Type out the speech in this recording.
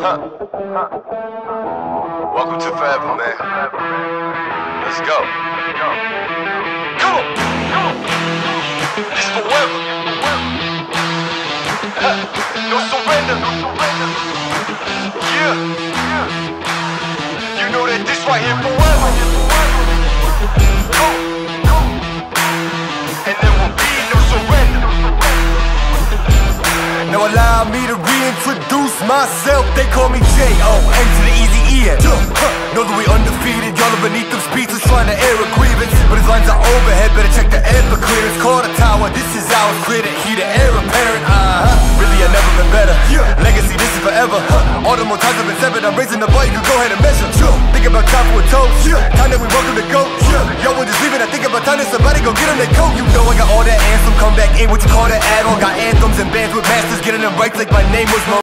Huh. Welcome to forever, man. Let's go. Come on. This forever. Huh. No surrender. Yeah. You know that this right here forever. Go. And there will be no surrender. Now allow me myself. They call me J.O.N. to the easy E-N. Know that we undefeated, y'all are beneath them speeches trying to air a grievance. But his lines are overhead, better check the air for clearance. Call the tower, this is our clear to heat the heir apparent. Uh-huh. Really, I've never been better. Legacy, this is forever. All the more times I've been severed, I'm raising the bar, you can go ahead and measure. Think about time for a toast. Time that we welcome to go. Yo, we're just leaving, I think about time that somebody go get on their coat. You know I got all that anthem, come back in what you call that add-on. Got anthems and bands with masters, getting them right like my name was Mo.